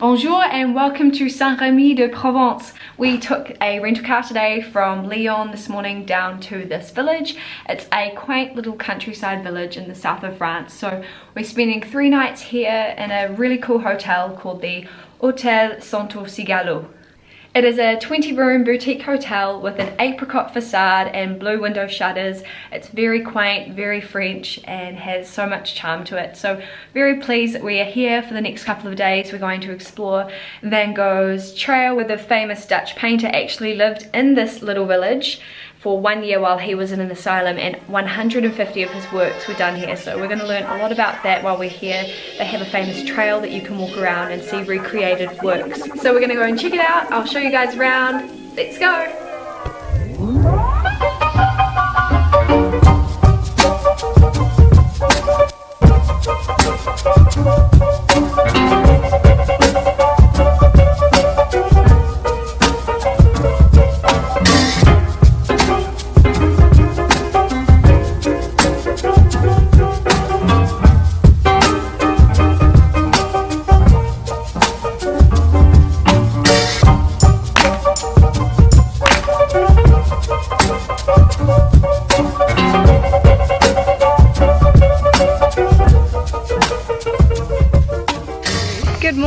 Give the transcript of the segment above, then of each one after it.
Bonjour and welcome to Saint-Rémy de Provence. We took a rental car today from Lyon this morning down to this village. It's a quaint little countryside village in the south of France. So we're spending three nights here in a really cool hotel called the Hôtel Canto Cigalo. It is a 20 room boutique hotel with an apricot facade and blue window shutters. It's very quaint, very French and has so much charm to it. So very pleased that we are here for the next couple of days. We're going to explore Van Gogh's trail where the famous Dutch painter actually lived in this little village for one year while he was in an asylum and 150 of his works were done here. So we're going to learn a lot about that while we're here. They have a famous trail that you can walk around and see recreated works. So we're going to go and check it out. I'll show you guys around. Let's go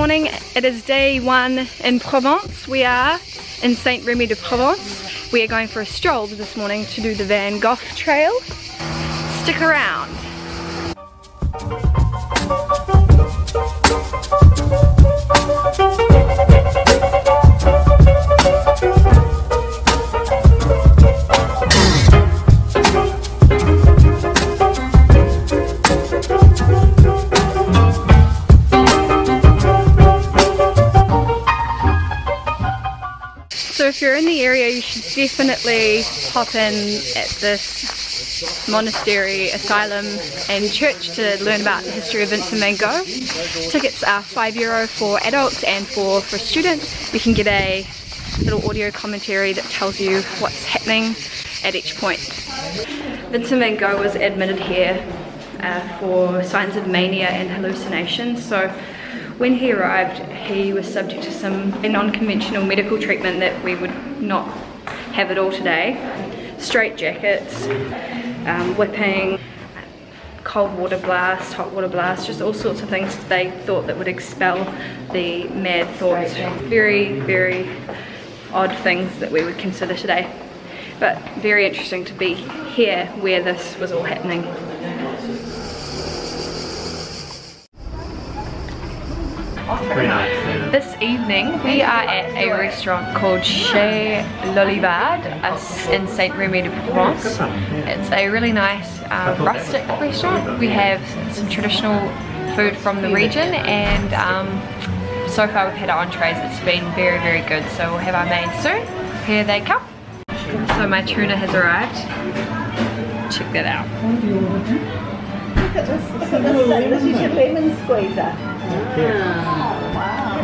morning, it is day one in Provence. We are in Saint Remy de Provence. We are going for a stroll this morning to do the Van Gogh Trail. Stick around. So if you're in the area you should definitely pop in at this monastery, asylum and church to learn about the history of Vincent van Gogh. Tickets are 5 euro for adults and for, for students. You can get a little audio commentary that tells you what's happening at each point. Vincent van Gogh was admitted here uh, for signs of mania and hallucinations. So when he arrived, he was subject to some non-conventional medical treatment that we would not have at all today. Straight jackets, um, whipping, cold water blast, hot water blast, just all sorts of things they thought that would expel the mad thoughts. Very, very odd things that we would consider today. But very interesting to be here where this was all happening. This evening we are at a restaurant called Chez L'Olivade in Saint Remy de Provence. It's a really nice uh, rustic restaurant. We have some traditional food from the region and um, so far we've had our entrees. It's been very very good so we'll have our main soon. Here they come. So my tuna has arrived. Check that out. Look at this, look at this, this is your lemon squeezer.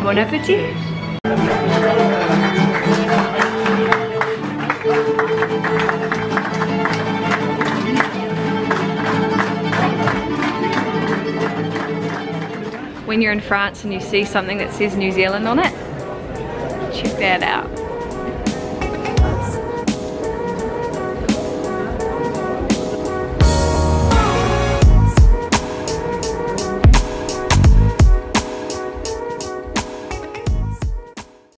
Bon appetit! When you're in France and you see something that says New Zealand on it, check that out.